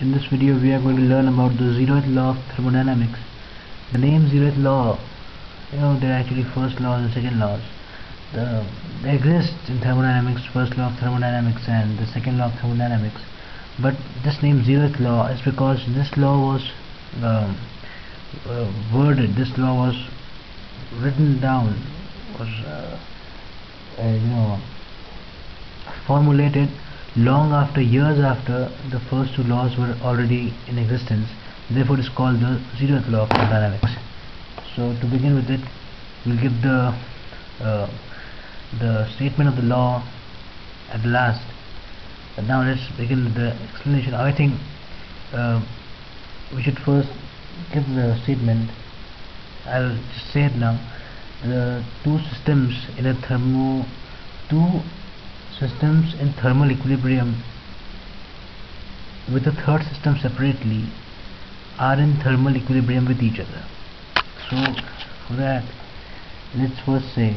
In this video we are going to learn about the zeroth law of thermodynamics. The name zeroth law, you know, there are actually first laws and second laws. The, they exist in thermodynamics, first law of thermodynamics and the second law of thermodynamics. But this name zeroth law is because this law was um, uh, worded, this law was written down, was uh, uh, you know formulated long after years after the first two laws were already in existence therefore it is called the zeroth law of thermodynamics so to begin with it we'll give the uh, the statement of the law at last. But now let's begin with the explanation. I think uh, we should first give the statement. I'll just say it now. The two systems in a thermo two systems in thermal equilibrium with a third system separately are in thermal equilibrium with each other. So for that let's first say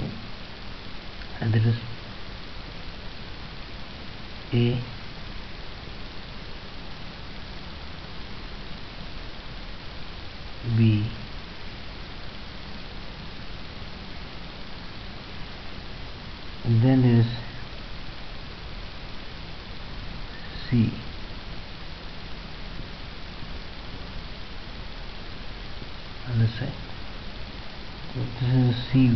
and this is A B and then there is C so this is C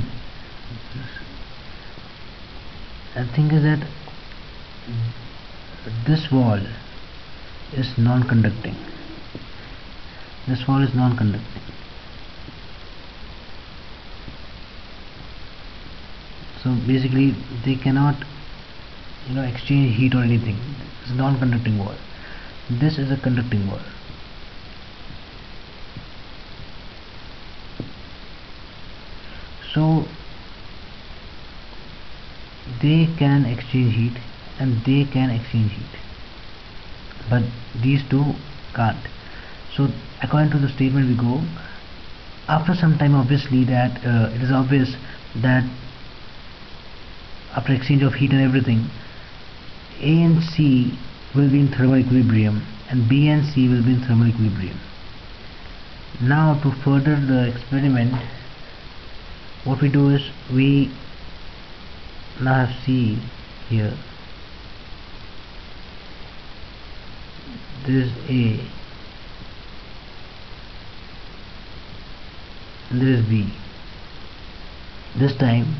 and thing is that this wall is non-conducting. This wall is non-conducting. So basically they cannot you know exchange heat or anything it's non-conducting wall this is a conducting wall so they can exchange heat and they can exchange heat. But these two can't. So according to the statement we go after some time obviously that uh, it is obvious that after exchange of heat and everything A and C will be in thermal equilibrium and B and C will be in thermal equilibrium. Now to further the experiment what we do is we now have C here. This is A. And this is B. This time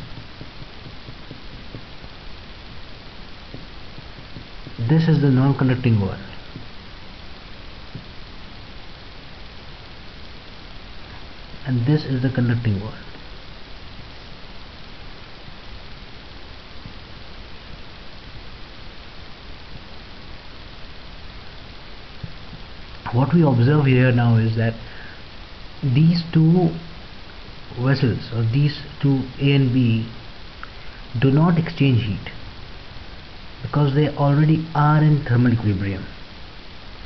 this is the non-conducting wall and this is the conducting wall what we observe here now is that these two vessels or these two A and B do not exchange heat because they already are in thermal equilibrium.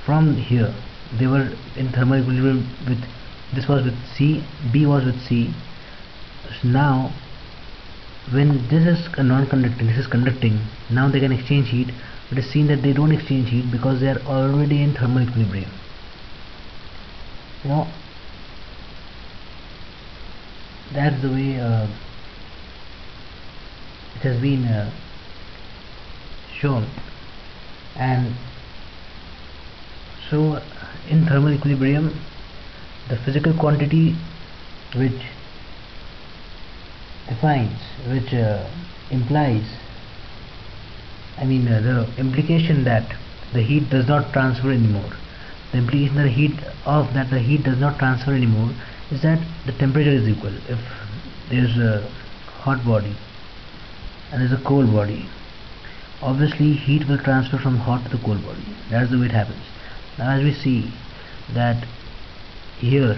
From here they were in thermal equilibrium with this was with C B was with C. So now when this is non-conducting this is conducting now they can exchange heat but it's seen that they don't exchange heat because they are already in thermal equilibrium. You know that's the way uh, it has been uh, shown. And so in thermal equilibrium the physical quantity which defines which uh, implies I mean uh, the implication that the heat does not transfer anymore. The implication that the heat of that the heat does not transfer anymore is that the temperature is equal. If there is a hot body and there is a cold body obviously heat will transfer from hot to the cold body. That's the way it happens. Now as we see that here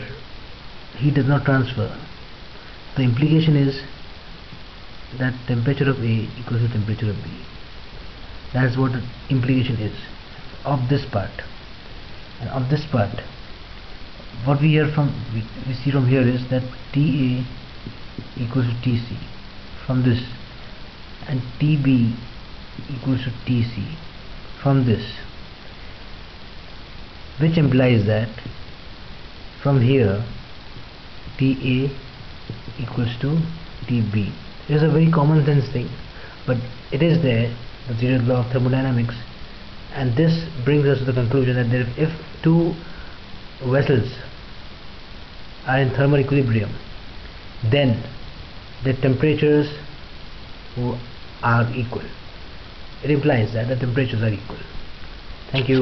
heat does not transfer. The implication is that temperature of A equals to temperature of B. That's what the implication is of this part. And of this part what we hear from we, we see from here is that TA equals to TC from this. And TB equals to TC from this which implies that from here TA equals to TB it is a very common sense thing but it is there the zeroth law of thermodynamics and this brings us to the conclusion that if, if two vessels are in thermal equilibrium then the temperatures are equal it implies that the temperatures are equal. Thank you